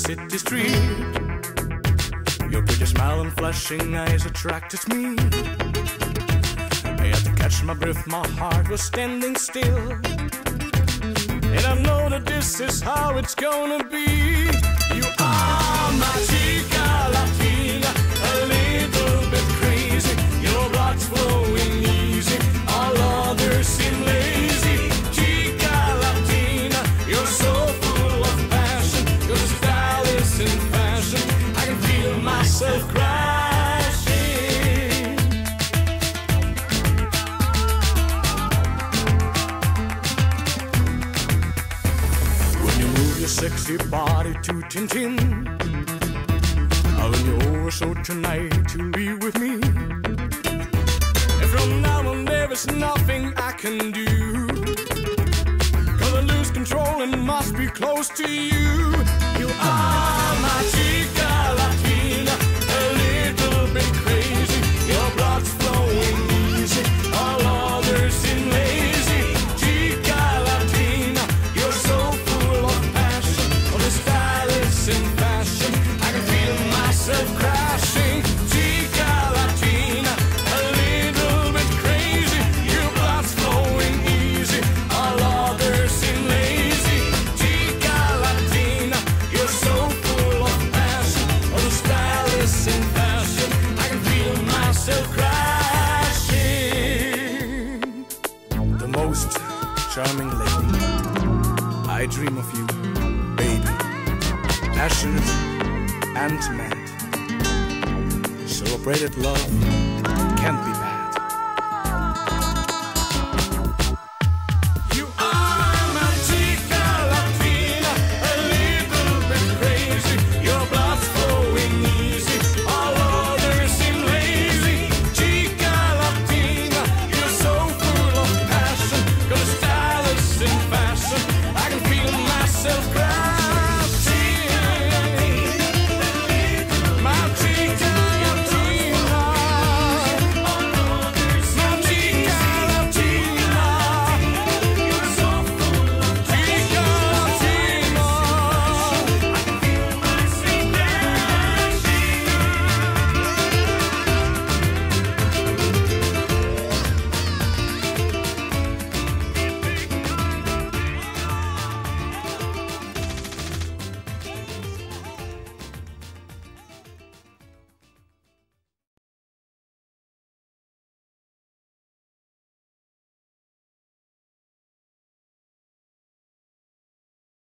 city street. Your pretty smile and flashing eyes attracted me. I had to catch my breath, my heart was standing still. And I know that this is how it's gonna be. Sexy body to Tintin I'll win you over so tonight you'll be with me. And from now on there is nothing I can do. Cause I lose control and must be close to you. You are my chica charming lady. I dream of you, baby. Passionate and mad Celebrated love